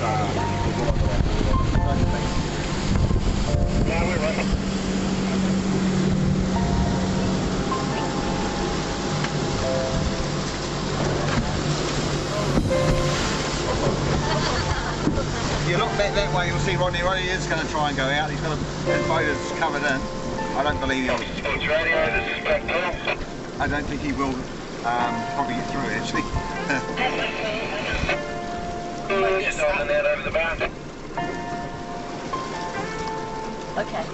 You look back that way, you'll see Rodney. Rodney is going to try and go out. He's got a, his boat is covered in. I don't believe he'll. Sports radio, this is Black Pearl. I don't think he will um, probably get through actually. Just holding that over the bar. Okay.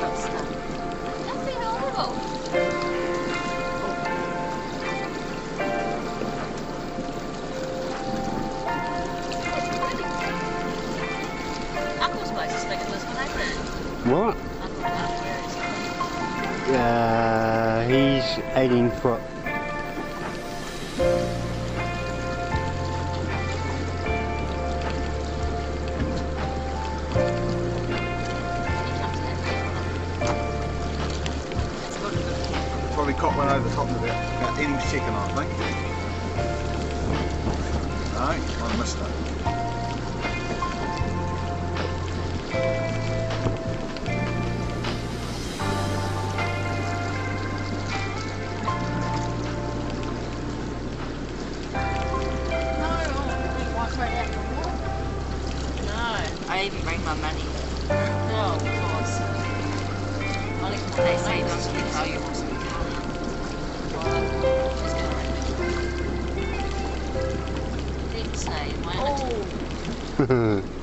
That's horrible. Uncle's place is bigger than this one, isn't it? What? Mark, where is he? Uh, he's 18 foot. Probably caught one over the top of it about second, I think. No, I missed it. I even bring my money. No, of course. Only they say it doesn't get valuable, so we can't. Didn't say, why not? Oh,